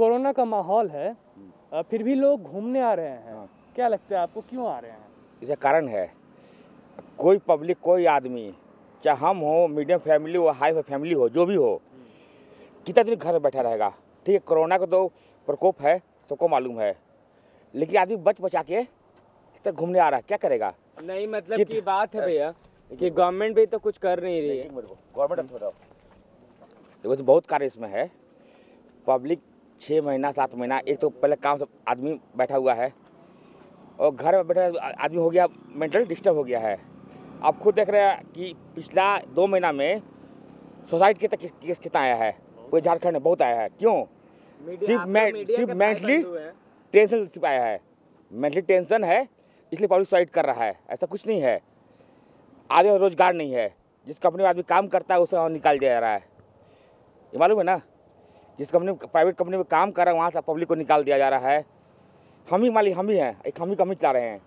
Corona का माहौल है फिर भी लोग घूमने आ रहे हैं। हाँ। क्या लगता है आपको क्यों आ रहे हैं? इसका कारण है। कोई पब्लिक कोई आदमी चाहे हम हो मीडियम फैमिली हो हाई फैमिली हो जो भी हो कितना दिन घर बैठा रहेगा? ठीक है कोरोना का तो प्रकोप है सबको मालूम है। लेकिन आदमी बच बचा के कितना घूमने आ रहा है? क्या करेगा? नहीं मतलब की बात है भैया कि गवर्नमेंट भी तो कुछ कर नहीं रही है। गवर्नमेंट देखो तो बहुत कार्य इसमें है। पब्लिक छः महीना सात महीना एक तो पहले काम से आदमी बैठा हुआ है। और घर में बैठा आदमी हो गया मेंटल डिस्टर्ब हो गया है। आप खुद देख रहे हैं कि पिछला दो महीना में सुसाइड के तक केस कितना आया है? पूरे झारखंड में बहुत आया है। क्यों? सिर्फ़ मैं- सिर्फ़ हैं। टेंशन सिर्फ़ आया है। मेंटली टेंशन है इसलिए पब्लिक सुसाइड कर रहा है। ऐसा कुछ नहीं है। आगे रोज़गार नहीं है। जिस कंपनी में आदमी काम करता है उसे निकाल दिया जा रहा है। ये मालूम है ना? जिस कंपनी प्राइवेट कंपनी में काम कर रहा है वहाँ से पब्लिक को निकाल दिया जा रहा है। हम ही मालिक हम ही हैं। एक हम ही कमी चला रहे हैं।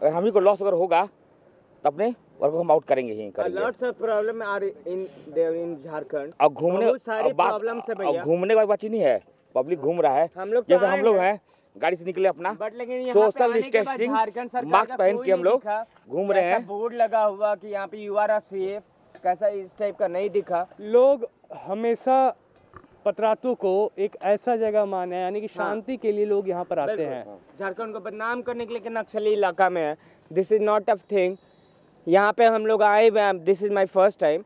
अगर हम ही को लॉस अगर होगा तो अपने वर्क को हम आउट करेंगे ही करेंगे। Problem are in in Jharkhand और घूमने बहुत सारी है और भैया। घूमने का बात ही नहीं है। पब्लिक घूम रहा है। हम लोग जैसे हम लोग हैं। गाड़ी से निकले अपना। बट लेकिन सोशल डिस्टेंसिंग मास्क पहन के हम लोग घूम रहे हैं। बोर्ड लगा हुआ कि यहाँ पे यू आर सेफ़ कैसा इस टाइप का नहीं दिखा। लोग हमेशा पतरातू को एक ऐसा जगह माने यानी कि शांति हाँ। के लिए लोग यहाँ पर आते हैं। झारखंड को बदनाम करने के लिए कि नक्सली इलाका में है। This is not a thing यहाँ पे हम लोग आए हुए हैं this is my first time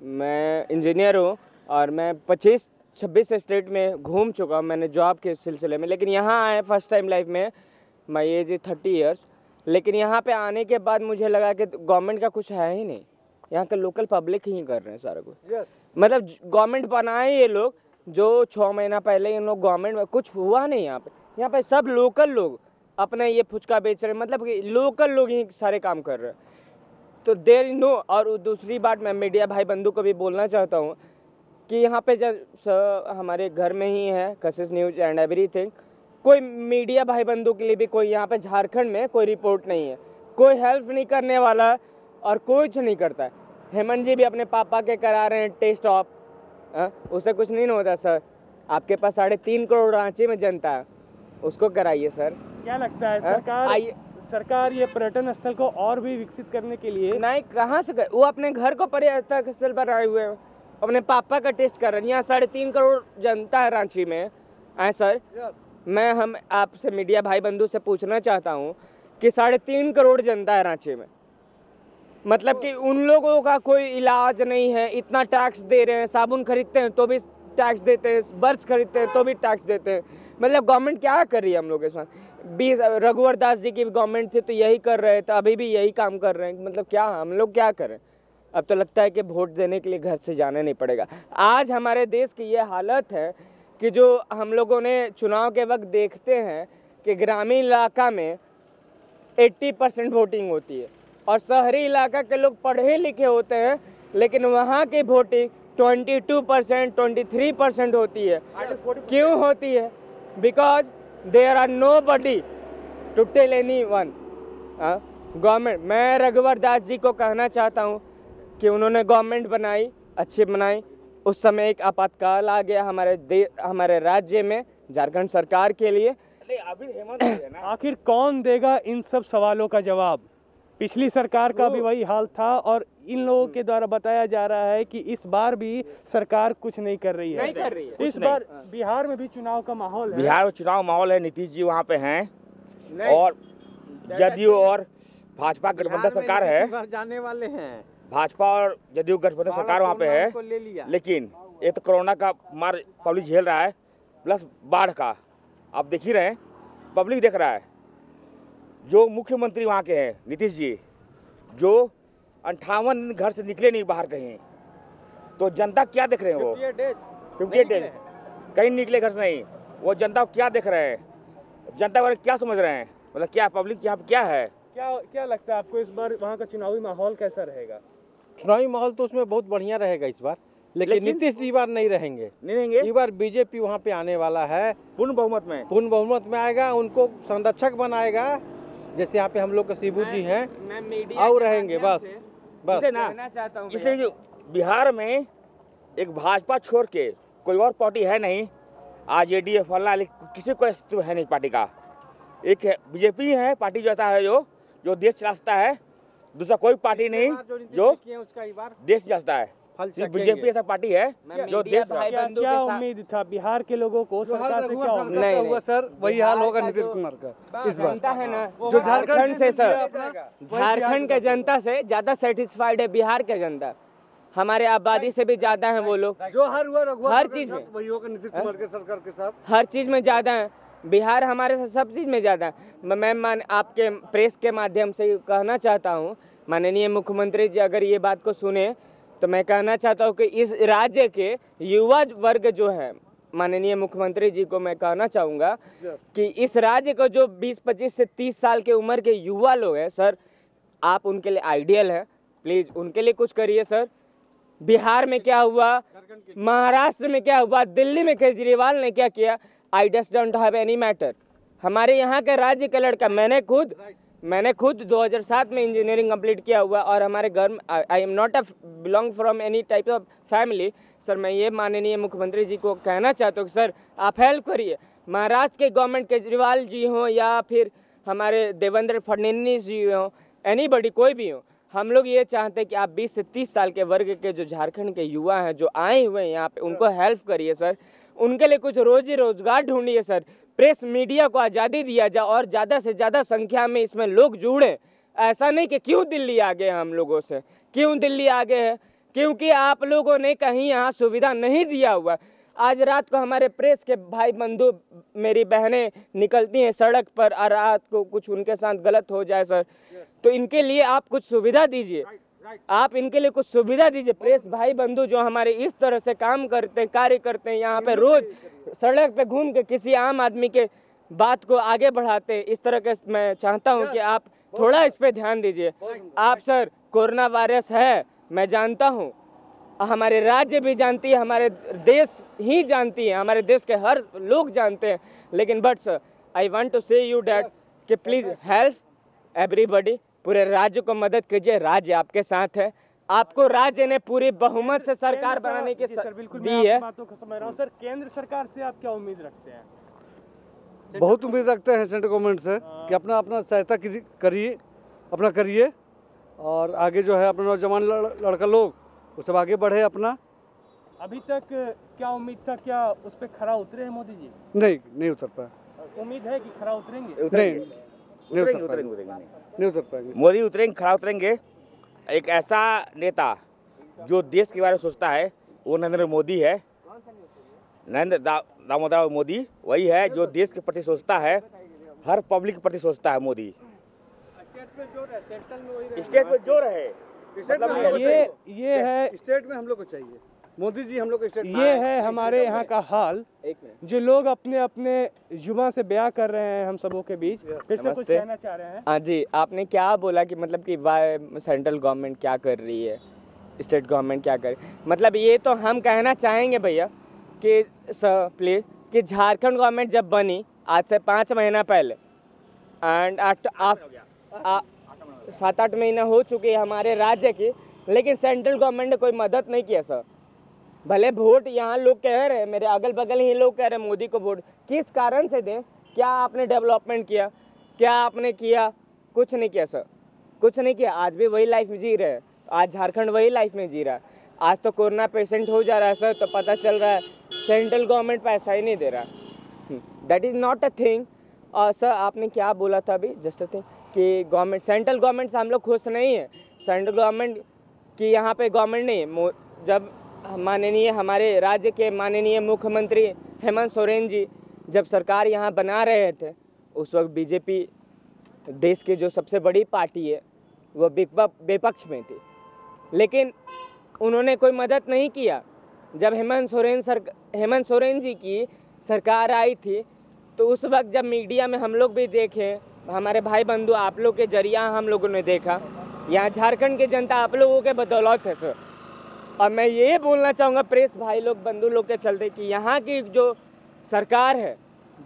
मैं इंजीनियर हूँ और मैं 25 26 स्टेट में घूम चुका हूँ मैंने जॉब के सिलसिले में। लेकिन यहाँ आए फ़र्स्ट टाइम लाइफ में my age is thirty years लेकिन यहाँ पे आने के बाद मुझे लगा कि गवर्नमेंट का कुछ है ही नहीं। यहाँ का लोकल पब्लिक ही कर रहे हैं सारा कुछ। Yes. मतलब गवर्नमेंट बनाए ये लोग जो छः महीना पहले इन लोग गवर्नमेंट में, कुछ हुआ नहीं यहाँ पे। यहाँ पे सब लोकल लोग अपना ये फुचका बेच रहे मतलब कि लोकल लोग ही सारे काम कर रहे हैं। तो देर नो और दूसरी बात मैं मीडिया भाई बंधु को भी बोलना चाहता हूँ कि यहाँ पे जब हमारे घर में ही है कशिश न्यूज़ एंड एवरीथिंग कोई मीडिया भाई बंधु के लिए भी कोई यहाँ पे झारखंड में कोई रिपोर्ट नहीं है। कोई हेल्प नहीं करने वाला और कुछ नहीं करता है। हेमंत जी भी अपने पापा के करा रहे हैं टेस्ट ऑफ़ हाँ, उससे कुछ नहीं होता सर। आपके पास साढ़े तीन करोड़ रांची में जनता है। उसको कराइए सर। क्या लगता है हाँ? सरकार आइए। सरकार ये पर्यटन स्थल को और भी विकसित करने के लिए नहीं कहाँ से कर वो अपने घर को पर्यटक स्थल पर आए हुए हैं। अपने पापा का टेस्ट कर रहे हैं। यहाँ साढ़े तीन करोड़ जनता है रांची में। आए सर? मैं हम आपसे मीडिया भाई बंधु से पूछना चाहता हूँ कि साढ़े तीन करोड़ जनता है रांची में। मतलब कि उन लोगों का कोई इलाज नहीं है, इतना टैक्स दे रहे हैं, साबुन खरीदते हैं तो भी टैक्स देते हैं बर्च खरीदते हैं तो भी टैक्स देते हैं। मतलब गवर्नमेंट क्या कर रही है हम लोग के साथ बीस, रघुवर दास जी की गवर्नमेंट थी तो यही कर रहे थे अभी भी यही काम कर रहे हैं। मतलब क्या, हम लोग क्या करें? अब तो लगता है कि वोट देने के लिए घर से जाना नहीं पड़ेगा। आज हमारे देश की ये हालत है कि जो हम लोगों ने चुनाव के वक्त देखते हैं कि ग्रामीण इलाका में 80 परसेंट वोटिंग होती है। और शहरी इलाका के लोग पढ़े लिखे होते हैं, लेकिन वहाँ की वोटिंग 22 परसेंट ट्वेंटी परसेंट होती है। क्यों होती है? Because there are nobody to tell any one government मैं रघुवर दास जी को कहना चाहता हूँ कि उन्होंने गवर्नमेंट बनाई, अच्छी बनाई। उस समय एक आपातकाल आ गया हमारे दे, हमारे राज्य में, झारखंड सरकार के लिए। आखिर कौन देगा इन सब सवालों का जवाब? पिछली सरकार का भी वही हाल था और इन लोगों के द्वारा बताया जा रहा है कि इस बार भी सरकार कुछ नहीं कर रही है। नहीं कर रही है। इस बार बिहार में भी चुनाव का माहौल है। बिहार में चुनाव माहौल है नीतीश जी वहाँ पे हैं। और जदयू और भाजपा गठबंधन सरकार है। जाने वाले हैं। भाजपा और जदयू गठबंधन सरकार वहाँ पे है। ले लिया। लेकिन ये तो कोरोना का मार पब्लिक झेल रहा है प्लस बाढ़ का। आप देख ही रहे हैं पब्लिक देख रहा है। जो मुख्यमंत्री वहाँ के हैं नीतीश जी जो अंठावन घर से निकले नहीं बाहर कहीं तो जनता क्या देख रहे हैं वो? फिफ्टी डेज़ कहीं निकले घर से नहीं। वो जनता क्या देख रहे हैं? जनता वाले क्या समझ रहे हैं? मतलब क्या पब्लिक यहाँ पे क्या है? क्या क्या लगता है आपको इस बार वहाँ का चुनावी माहौल कैसा रहेगा? चुनावी माहौल तो उसमें बहुत बढ़िया रहेगा इस बार लेकिन, लेकिन- नीतीश जी बार नहीं रहेंगे। नहीं रहेंगे? इस बार बीजेपी वहाँ पे आने वाला है। पूर्ण बहुमत में? पूर्ण बहुमत में आएगा उनको संरक्षक बनाएगा जैसे यहाँ पे हम लोग के शिबू जी हैं और रहेंगे बस बस। इसे ना चाहता हूँ इसलिए जो बिहार में एक भाजपा छोड़ के कोई और पार्टी है नहीं आज ए डी एफ़ फलना किसी को अस्तित्व है नहीं पार्टी का। एक है बीजेपी है पार्टी जो है जो जो देश चलाता है दूसरा कोई पार्टी नहीं जो देश चलाता है। बीजेपी ऐसा पार्टी है? जो देश भाई क्या, क्या उम्मीद था? बिहार के लोगों को सरकार से क्या उम्मीद नहीं, हुआ सर वही हाल होगा नीतीश कुमार का इस बार। जनता है ना जो झारखंड से सर। झारखंड के जनता से ज़्यादा सेटिस्फाइड है बिहार के जनता। हमारे आबादी से भी ज़्यादा है वो लोग। जो हर हुआ रघुवर हर चीज़ में। वही होगा नीतीश कुमार के सरकार के साथ। हर चीज़ में ज़्यादा है। बिहार हमारे से सब चीज़ में ज़्यादा है। मैं मान आपके प्रेस के माध्यम से कहना चाहता हूँ माननीय मुख्यमंत्री जी अगर ये बात को सुने तो मैं कहना चाहता हूँ कि इस राज्य के युवा वर्ग जो है, माननीय मुख्यमंत्री जी को मैं कहना चाहूँगा कि इस राज्य को जो 20-25 से 30 साल के उम्र के युवा लोग हैं, सर, आप उनके लिए आइडियल हैं। प्लीज़, उनके लिए कुछ करिए, सर। बिहार में क्या हुआ? महाराष्ट्र में क्या हुआ? दिल्ली में केजरीवाल ने क्या किया? I just don't have any matter हमारे यहाँ के राज्य का लड़का, मैंने खुद मैंने खुद 2007 में इंजीनियरिंग कंप्लीट किया हुआ और हमारे घर में I am not a belong from any type of family sir मैं ये माननीय मुख्यमंत्री जी को कहना चाहता हूँ कि सर आप हेल्प करिए। महाराष्ट्र के गवर्नमेंट केजरीवाल जी हों या फिर हमारे देवेंद्र फडणवीस जी हों एनी कोई भी हो हम लोग ये चाहते हैं कि आप 20 से 30 साल के वर्ग के जो झारखंड के युवा हैं जो आए हुए हैं यहाँ पे उनको हेल्प करिए सर उनके लिए कुछ रोजी रोज़गार ढूंढिए सर प्रेस मीडिया को आज़ादी दिया जाए और ज़्यादा से ज़्यादा संख्या में इसमें लोग जुड़े। ऐसा नहीं कि क्यों दिल्ली आगे हैं हम लोगों से? क्यों दिल्ली आगे है? क्योंकि आप लोगों ने कहीं यहाँ सुविधा नहीं दिया हुआ। आज रात को हमारे प्रेस के भाई बंधु मेरी बहनें निकलती हैं सड़क पर और रात को कुछ उनके साथ गलत हो जाए, सर तो इनके लिए आप कुछ सुविधा दीजिए। आप इनके लिए कुछ सुविधा दीजिए। प्रेस भाई बंधु जो हमारे इस तरह से काम करते हैं कार्य करते हैं यहाँ पे रोज सड़क पे घूम के किसी आम आदमी के बात को आगे बढ़ाते हैं। इस तरह के मैं चाहता हूँ कि आप थोड़ा इस पे ध्यान दीजिए। आप सर कोरोना वायरस है मैं जानता हूँ। हमारे राज्य भी जानती है हमारे देश ही जानती है हमारे देश के हर लोग जानते हैं। लेकिन but sir I want to say you that कि प्लीज़ हेल्प एवरीबॉडी पूरे राज्य को मदद कीजिए राज्य आपके साथ है। आपको राज्य ने पूरी बहुमत से सरकार बनाने की सर बिल्कुल दी है। बातों को समझ रहा हूँ। सर केंद्र सरकार से आप क्या उम्मीद रखते हैं? बहुत उम्मीद रखते हैं सेंट्रल गवर्नमेंट से कि अपना अपना सहायता करिए अपना करिए। और आगे जो है अपने नौजवान लड़का लोग वो सब आगे बढ़े अपना। अभी तक क्या उम्मीद था क्या उस पर खरा उतरे हैं मोदी जी? नहीं नहीं उतर पाए। उम्मीद है कि खरा उतरेंगे? नहीं उतरेंगे नहीं उतर उतरेंगे पाएँगे। उतरेंगे नहीं। उतर पाएँगे। मोदी उतरेंगे खड़ा उतरेंगे। एक ऐसा नेता जो देश के बारे में सोचता है वो नरेंद्र मोदी है। नरेंद्र दा- दामोदर मोदी वही है जो देश के प्रति सोचता है हर पब्लिक के प्रति सोचता है मोदी। स्टेट पे ज़ोर है मतलब ये ये है स्टेट में हम लोग को चाहिए। मोदी जी हम लोग ये है हमारे यहाँ का हाल। एक जो लोग अपने अपने युवा से ब्याह कर रहे हैं हम सबों के बीच फिर से कुछ कहना चाह रहे हैं? हाँ जी आपने क्या बोला कि मतलब कि वाई सेंट्रल गवर्नमेंट क्या कर रही है? स्टेट गवर्नमेंट क्या कर मतलब ये तो हम कहना चाहेंगे भैया कि सर प्लीज़ कि झारखंड गवर्नमेंट जब बनी आज से पाँच महीना पहले एंड सात आठ महीना हो चुके हैं हमारे राज्य की लेकिन सेंट्रल गवर्नमेंट ने कोई मदद नहीं किया सर भले वोट यहाँ लोग कह रहे हैं, मेरे अगल बगल ही लोग कह रहे हैं, मोदी को वोट। किस कारण से दें? क्या आपने डेवलपमेंट किया? क्या आपने किया? कुछ नहीं किया सर कुछ नहीं किया। आज भी वही लाइफ जी रहे हैं। आज झारखंड वही लाइफ में जी रहा है। आज तो कोरोना पेशेंट हो जा रहा है सर तो पता चल रहा है सेंट्रल गवर्नमेंट पैसा ही नहीं दे रहा। That is not a thing और सर आपने क्या बोला था अभी? जस्ट अ थिंग कि गवर्नमेंट सेंट्रल गवर्नमेंट से हम लोग खुश नहीं है। सेंट्रल गवर्नमेंट की यहाँ पे गवर्नमेंट नहीं है। जब माननीय हमारे राज्य के माननीय मुख्यमंत्री हेमंत सोरेन जी जब सरकार यहाँ बना रहे थे, उस वक्त बीजेपी देश की जो सबसे बड़ी पार्टी है, वो विपक्ष में थी। लेकिन उन्होंने कोई मदद नहीं किया। जब हेमंत सोरेन सर, हेमंत सोरेन जी की सरकार आई थी तो उस वक्त जब मीडिया में हम लोग भी देखे, हमारे भाई बंधु आप लोग के ज़रिया हम लोगों ने देखा। यहाँ झारखंड की जनता आप लोगों के बदौलत है, सर। और मैं ये बोलना चाहूँगा प्रेस भाई लोग बंधु लोग के चलते कि यहाँ की जो सरकार है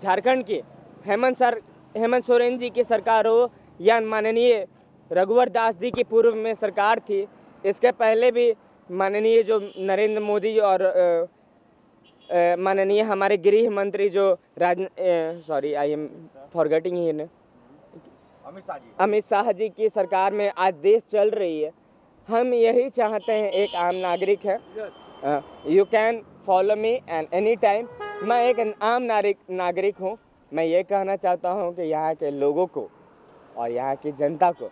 झारखंड की हेमंत सर हेमंत सोरेन जी की सरकार हो या माननीय रघुवर दास जी की पूर्व में सरकार थी इसके पहले भी माननीय जो नरेंद्र मोदी और माननीय हमारे गृह मंत्री जो राज sorry I am forgetting in Amit Shah ji. Amit Shah ji की सरकार में आज देश चल रही है। हम यही चाहते हैं एक आम नागरिक है। You can follow me and any time मैं एक आम नागरिक नागरिक हूँ। मैं ये कहना चाहता हूँ कि यहाँ के लोगों को और यहाँ की जनता को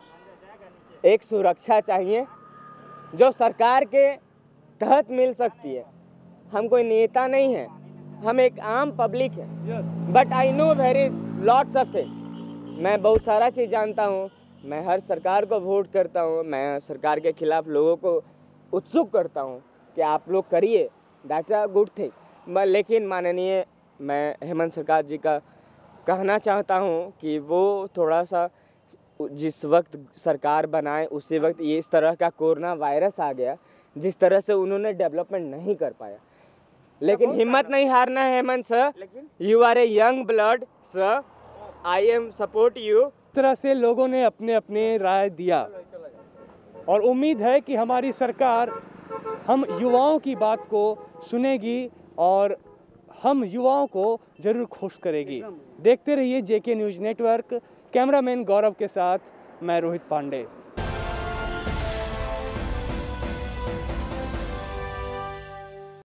एक सुरक्षा चाहिए जो सरकार के तहत मिल सकती है। हम कोई नेता नहीं है। हम एक आम पब्लिक है। But I know very lots of thing मैं बहुत सारा चीज़ जानता हूँ। मैं हर सरकार को वोट करता हूँ मैं सरकार के खिलाफ लोगों को उत्सुक करता हूँ कि आप लोग करिए। दैट्स अ गुड थिंग लेकिन माननीय मैं हेमंत सरकार जी का कहना चाहता हूँ कि वो थोड़ा सा जिस वक्त सरकार बनाए उसी वक्त ये इस तरह का कोरोना वायरस आ गया जिस तरह से उन्होंने डेवलपमेंट नहीं कर पाया। लेकिन हिम्मत नहीं हारना है Hemant sir. You are a young blood sir I am support you तरह से लोगों ने अपने अपने राय दिया। और उम्मीद है कि हमारी सरकार हम युवाओं की बात को सुनेगी और हम युवाओं को ज़रूर खुश करेगी। देखते रहिए JK news network, cameraman Gaurav के साथ मैं रोहित पांडे।